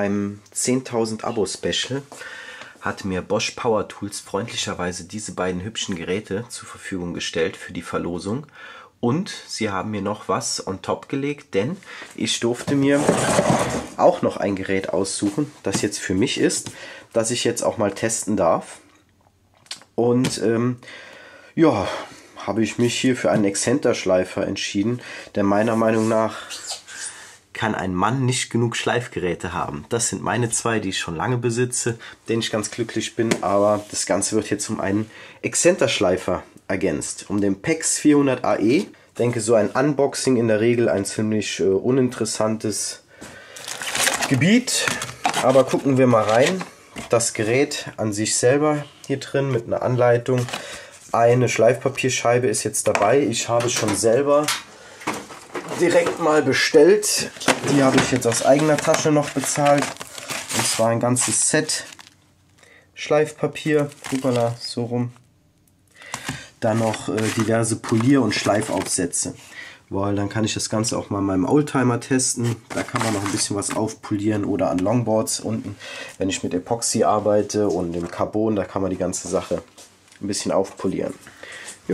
meinem 10.000 Abo Special hat mir Bosch Power Tools freundlicherweise diese beiden hübschen Geräte zur Verfügung gestellt für die Verlosung. Und sie haben mir noch was on top gelegt, denn ich durfte mir auch noch ein Gerät aussuchen, das jetzt für mich ist, das ich jetzt auch mal testen darf. Und ähm, ja, habe ich mich hier für einen Exzenterschleifer entschieden, der meiner Meinung nach kann ein Mann nicht genug Schleifgeräte haben. Das sind meine zwei, die ich schon lange besitze, denen ich ganz glücklich bin, aber das Ganze wird jetzt um einen Exzenterschleifer ergänzt. Um den PEX 400 AE. Ich denke, so ein Unboxing in der Regel ein ziemlich äh, uninteressantes Gebiet. Aber gucken wir mal rein. Das Gerät an sich selber hier drin mit einer Anleitung. Eine Schleifpapierscheibe ist jetzt dabei. Ich habe schon selber direkt mal bestellt. Die habe ich jetzt aus eigener Tasche noch bezahlt. Und zwar ein ganzes Set Schleifpapier. Hoppala, so rum. Dann noch äh, diverse Polier- und Schleifaufsätze. Weil dann kann ich das Ganze auch mal an meinem Oldtimer testen. Da kann man noch ein bisschen was aufpolieren oder an Longboards unten. Wenn ich mit Epoxy arbeite und dem Carbon, da kann man die ganze Sache ein bisschen aufpolieren.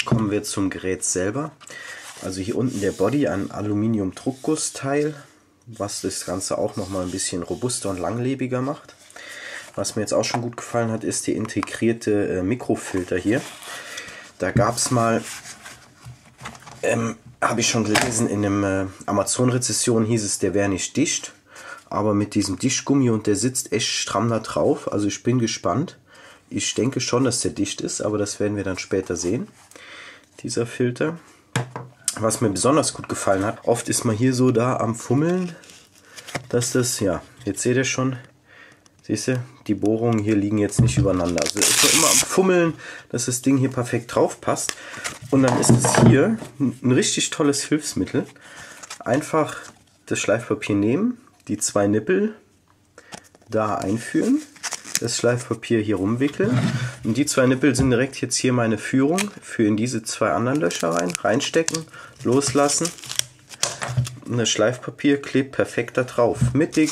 Kommen wir zum Gerät selber. Also hier unten der Body, ein Aluminium-Druckgussteil, was das Ganze auch noch mal ein bisschen robuster und langlebiger macht. Was mir jetzt auch schon gut gefallen hat, ist der integrierte äh, Mikrofilter hier. Da gab es mal, ähm, habe ich schon gelesen, in einem äh, Amazon-Rezession hieß es, der wäre nicht dicht. Aber mit diesem Dichtgummi und der sitzt echt stramm da drauf. Also ich bin gespannt. Ich denke schon, dass der dicht ist, aber das werden wir dann später sehen. Dieser Filter. Was mir besonders gut gefallen hat, oft ist man hier so da am Fummeln, dass das, ja, jetzt seht ihr schon, siehst du, die Bohrungen hier liegen jetzt nicht übereinander. Also ist man immer am Fummeln, dass das Ding hier perfekt drauf passt. Und dann ist es hier ein richtig tolles Hilfsmittel. Einfach das Schleifpapier nehmen, die zwei Nippel da einführen das Schleifpapier hier rumwickeln. Und die zwei Nippel sind direkt jetzt hier meine Führung für in diese zwei anderen Löcher rein. Reinstecken, loslassen. Und das Schleifpapier klebt perfekt da drauf. Mittig,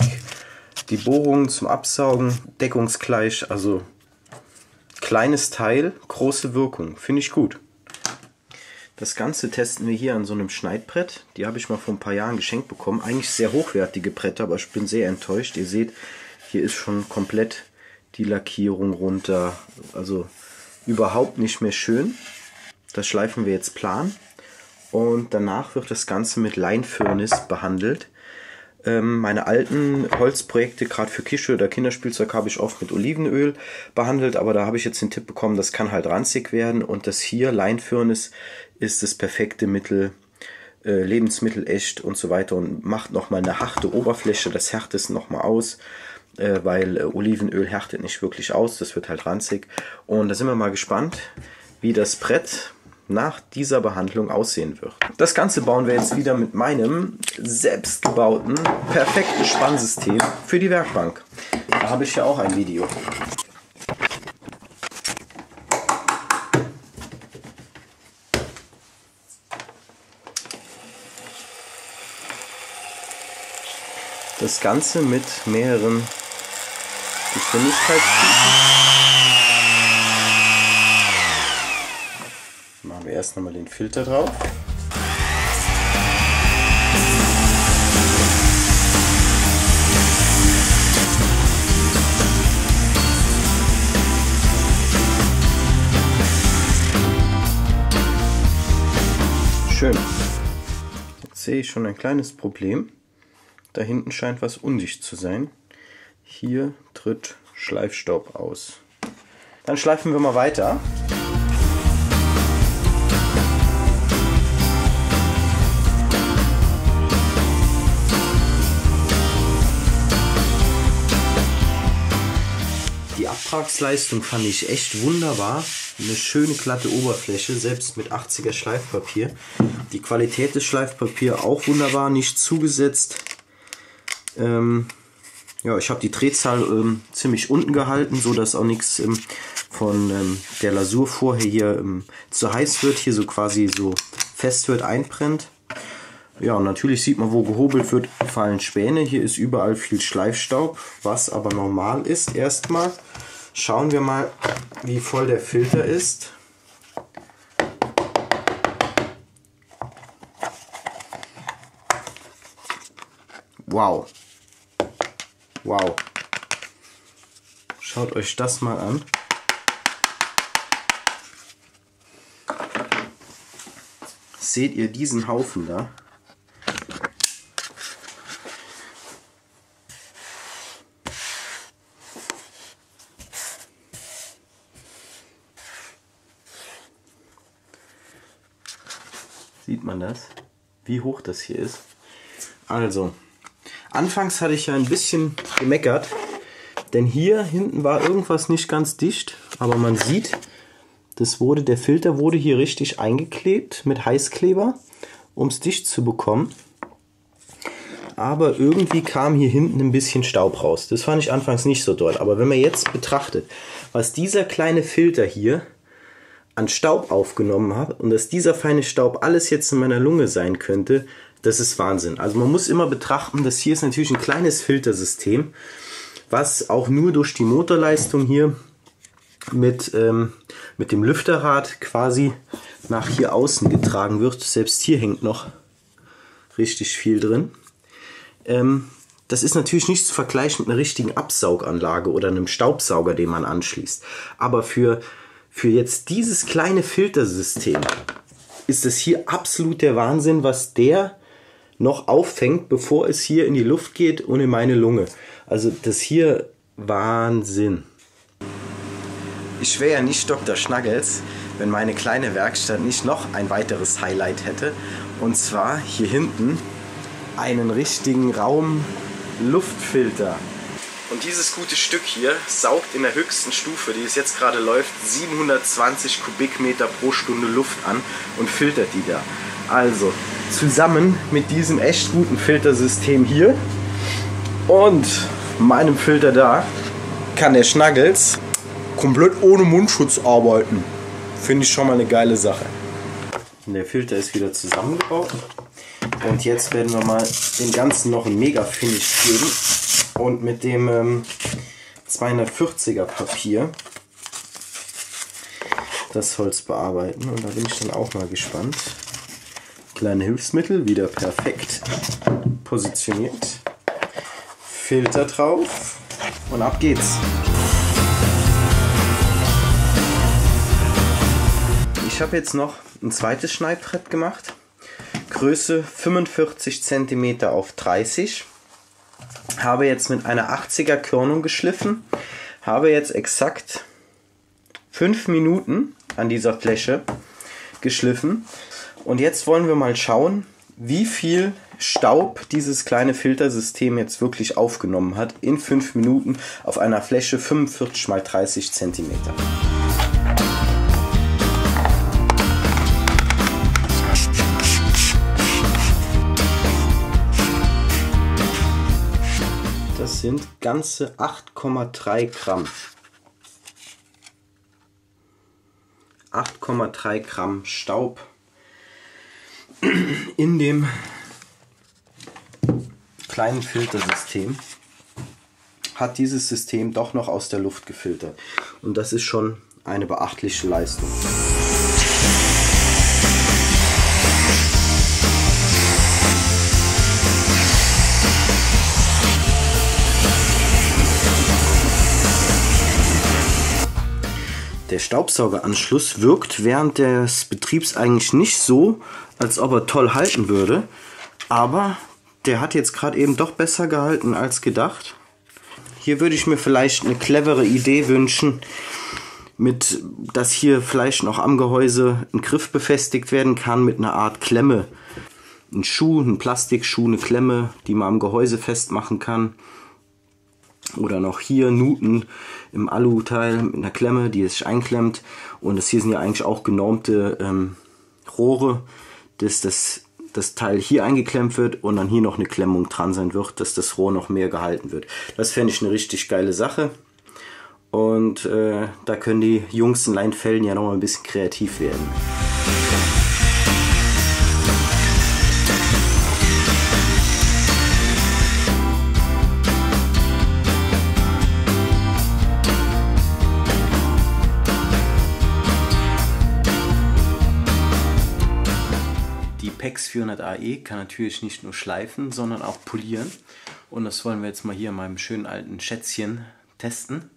die Bohrungen zum Absaugen, deckungsgleich. Also kleines Teil, große Wirkung. Finde ich gut. Das Ganze testen wir hier an so einem Schneidbrett. Die habe ich mal vor ein paar Jahren geschenkt bekommen. Eigentlich sehr hochwertige Bretter, aber ich bin sehr enttäuscht. Ihr seht, hier ist schon komplett die Lackierung runter. Also überhaupt nicht mehr schön. Das schleifen wir jetzt plan. Und danach wird das Ganze mit Leinfirnis behandelt. Ähm, meine alten Holzprojekte, gerade für Kische oder Kinderspielzeug, habe ich oft mit Olivenöl behandelt. Aber da habe ich jetzt den Tipp bekommen, das kann halt ranzig werden. Und das hier, Leinfirnis, ist das perfekte Mittel, äh, Lebensmittel echt und so weiter und macht nochmal eine harte Oberfläche, das härtet nochmal aus äh, weil äh, Olivenöl härtet nicht wirklich aus, das wird halt ranzig. Und da sind wir mal gespannt, wie das Brett nach dieser Behandlung aussehen wird. Das Ganze bauen wir jetzt wieder mit meinem selbstgebauten, perfekten Spannsystem für die Werkbank. Da habe ich ja auch ein Video. Das Ganze mit mehreren Geschwindigkeitsstufen. Machen wir erst nochmal den Filter drauf. Schön. Jetzt sehe ich schon ein kleines Problem. Da hinten scheint was undicht zu sein. Hier tritt Schleifstaub aus. Dann schleifen wir mal weiter. Die Abtragsleistung fand ich echt wunderbar. Eine schöne glatte Oberfläche, selbst mit 80er Schleifpapier. Die Qualität des Schleifpapiers auch wunderbar, nicht zugesetzt. Ähm, ja, ich habe die Drehzahl ähm, ziemlich unten gehalten, so dass auch nichts ähm, von ähm, der Lasur vorher hier ähm, zu heiß wird, hier so quasi so fest wird, einbrennt. Ja, natürlich sieht man, wo gehobelt wird, fallen Späne. Hier ist überall viel Schleifstaub, was aber normal ist erstmal. Schauen wir mal, wie voll der Filter ist. Wow. Wow. Schaut euch das mal an. Seht ihr diesen Haufen da? Sieht man das? Wie hoch das hier ist? Also, anfangs hatte ich ja ein bisschen gemeckert, denn hier hinten war irgendwas nicht ganz dicht, aber man sieht, das wurde, der Filter wurde hier richtig eingeklebt mit Heißkleber, um es dicht zu bekommen. Aber irgendwie kam hier hinten ein bisschen Staub raus. Das fand ich anfangs nicht so doll. Aber wenn man jetzt betrachtet, was dieser kleine Filter hier an Staub aufgenommen hat und dass dieser feine Staub alles jetzt in meiner Lunge sein könnte, das ist Wahnsinn. Also man muss immer betrachten, dass hier ist natürlich ein kleines Filtersystem, was auch nur durch die Motorleistung hier mit, ähm, mit dem Lüfterrad quasi nach hier außen getragen wird. Selbst hier hängt noch richtig viel drin. Ähm, das ist natürlich nicht zu vergleichen mit einer richtigen Absauganlage oder einem Staubsauger, den man anschließt. Aber für für jetzt dieses kleine Filtersystem ist es hier absolut der Wahnsinn, was der noch auffängt, bevor es hier in die Luft geht und in meine Lunge. Also das hier Wahnsinn. Ich wäre ja nicht Dr. Schnaggels, wenn meine kleine Werkstatt nicht noch ein weiteres Highlight hätte. Und zwar hier hinten einen richtigen Raumluftfilter. Und dieses gute Stück hier saugt in der höchsten Stufe, die es jetzt gerade läuft, 720 Kubikmeter pro Stunde Luft an und filtert die da. Also zusammen mit diesem echt guten Filtersystem hier und meinem Filter da kann der Schnaggels komplett ohne Mundschutz arbeiten. Finde ich schon mal eine geile Sache. Der Filter ist wieder zusammengebaut. Und jetzt werden wir mal dem Ganzen noch ein Mega-Finish geben und mit dem ähm, 240er Papier das Holz bearbeiten und da bin ich dann auch mal gespannt. Kleine Hilfsmittel, wieder perfekt positioniert. Filter drauf und ab geht's. Ich habe jetzt noch ein zweites Schneidbrett gemacht. Größe 45 cm auf 30 habe jetzt mit einer 80er Körnung geschliffen, habe jetzt exakt 5 Minuten an dieser Fläche geschliffen und jetzt wollen wir mal schauen, wie viel Staub dieses kleine Filtersystem jetzt wirklich aufgenommen hat in 5 Minuten auf einer Fläche 45 x 30 cm. sind ganze 8,3 Gramm. 8,3 Gramm Staub in dem kleinen Filtersystem hat dieses System doch noch aus der Luft gefiltert. Und das ist schon eine beachtliche Leistung. Staubsaugeranschluss wirkt während des Betriebs eigentlich nicht so, als ob er toll halten würde. Aber der hat jetzt gerade eben doch besser gehalten als gedacht. Hier würde ich mir vielleicht eine clevere Idee wünschen, mit dass hier vielleicht noch am Gehäuse ein Griff befestigt werden kann mit einer Art Klemme. Ein Schuh, ein Plastikschuh, eine Klemme, die man am Gehäuse festmachen kann. Oder noch hier Nuten im Alu-Teil mit einer Klemme, die es sich einklemmt. Und das hier sind ja eigentlich auch genormte ähm, Rohre, dass das, das Teil hier eingeklemmt wird und dann hier noch eine Klemmung dran sein wird, dass das Rohr noch mehr gehalten wird. Das fände ich eine richtig geile Sache. Und äh, da können die Jungs in Leinfelden ja noch mal ein bisschen kreativ werden. 400AE kann natürlich nicht nur schleifen, sondern auch polieren. Und das wollen wir jetzt mal hier in meinem schönen alten Schätzchen testen.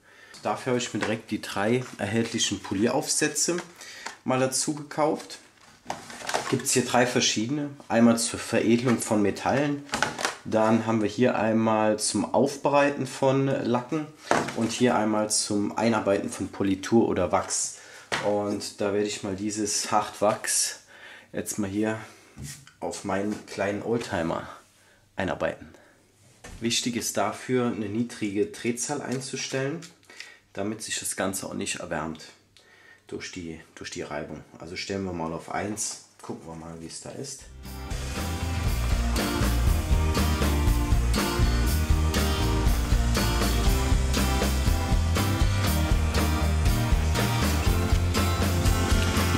Dafür habe ich mir direkt die drei erhältlichen Polieraufsätze mal dazu gekauft. Gibt es hier drei verschiedene. Einmal zur Veredelung von Metallen. Dann haben wir hier einmal zum Aufbereiten von Lacken und hier einmal zum Einarbeiten von Politur oder Wachs. Und da werde ich mal dieses Hartwachs jetzt mal hier auf meinen kleinen Oldtimer einarbeiten. Wichtig ist dafür eine niedrige Drehzahl einzustellen, damit sich das Ganze auch nicht erwärmt durch die, durch die Reibung. Also stellen wir mal auf 1, gucken wir mal wie es da ist.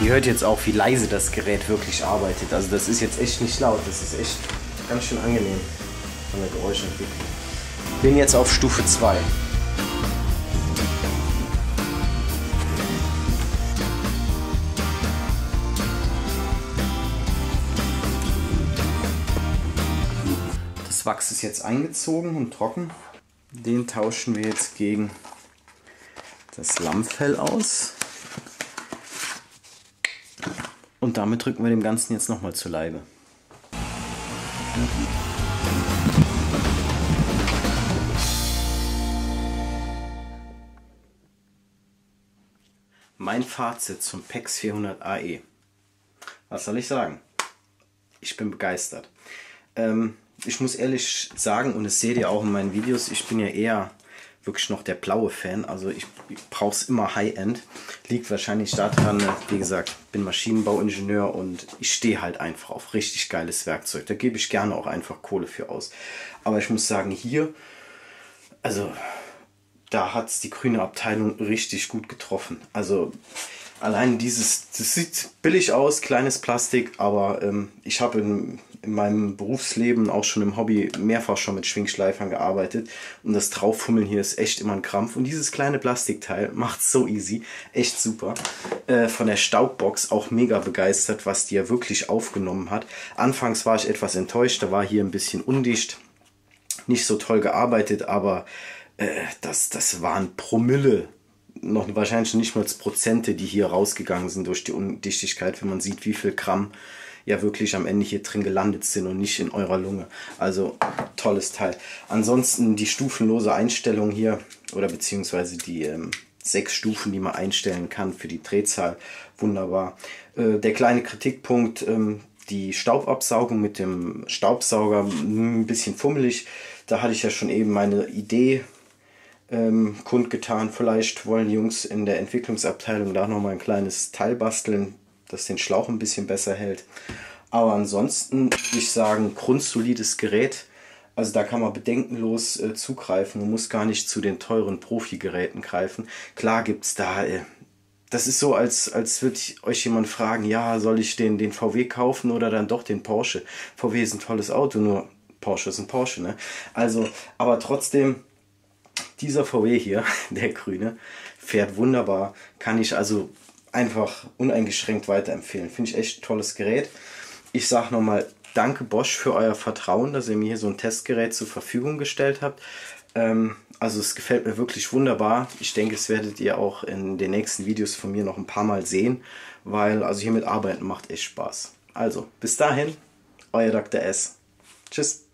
Ihr hört jetzt auch, wie leise das Gerät wirklich arbeitet. Also das ist jetzt echt nicht laut, das ist echt ganz schön angenehm von der Geräuschentwicklung. Bin jetzt auf Stufe 2. Das Wachs ist jetzt eingezogen und trocken. Den tauschen wir jetzt gegen das Lammfell aus. Und damit drücken wir dem Ganzen jetzt nochmal zur Leibe. Mein Fazit zum PEX 400 AE. Was soll ich sagen? Ich bin begeistert. Ähm, ich muss ehrlich sagen, und das seht ihr auch in meinen Videos, ich bin ja eher wirklich noch der blaue Fan. Also ich, ich brauche es immer High-End. Liegt wahrscheinlich daran, wie gesagt, bin Maschinenbauingenieur und ich stehe halt einfach auf richtig geiles Werkzeug. Da gebe ich gerne auch einfach Kohle für aus. Aber ich muss sagen, hier, also da hat es die grüne Abteilung richtig gut getroffen. Also allein dieses, das sieht billig aus, kleines Plastik, aber ähm, ich habe in, in, meinem Berufsleben, auch schon im Hobby, mehrfach schon mit Schwingschleifern gearbeitet. Und das Drauffummeln hier ist echt immer ein Krampf. Und dieses kleine Plastikteil macht so easy, echt super. Äh, von der Staubbox auch mega begeistert, was die ja wirklich aufgenommen hat. Anfangs war ich etwas enttäuscht, da war hier ein bisschen undicht, nicht so toll gearbeitet, aber äh, das, das waren Promille. Noch wahrscheinlich nicht mal Prozente, die hier rausgegangen sind durch die Undichtigkeit, wenn man sieht, wie viel Gramm ja wirklich am Ende hier drin gelandet sind und nicht in eurer Lunge. Also tolles Teil. Ansonsten die stufenlose Einstellung hier oder beziehungsweise die ähm, sechs Stufen, die man einstellen kann für die Drehzahl, wunderbar. Äh, der kleine Kritikpunkt, ähm, die Staubabsaugung mit dem Staubsauger, ein bisschen fummelig. Da hatte ich ja schon eben meine Idee ähm, kundgetan. Vielleicht wollen die Jungs in der Entwicklungsabteilung da noch mal ein kleines Teil basteln, das den Schlauch ein bisschen besser hält. Aber ansonsten würde ich sagen, grundsolides Gerät. Also da kann man bedenkenlos äh, zugreifen und muss gar nicht zu den teuren Profi-Geräten greifen. Klar gibt es da, äh, das ist so, als, als würde euch jemand fragen, ja, soll ich den, den VW kaufen oder dann doch den Porsche? VW ist ein tolles Auto, nur Porsche ist ein Porsche, ne? Also, aber trotzdem, dieser VW hier, der grüne, fährt wunderbar. Kann ich also einfach uneingeschränkt weiterempfehlen. Finde ich echt ein tolles Gerät. Ich sage nochmal danke Bosch für euer Vertrauen, dass ihr mir hier so ein Testgerät zur Verfügung gestellt habt. Ähm, also es gefällt mir wirklich wunderbar. Ich denke, es werdet ihr auch in den nächsten Videos von mir noch ein paar Mal sehen, weil also hier mit Arbeiten macht echt Spaß. Also bis dahin, euer Dr. S. Tschüss.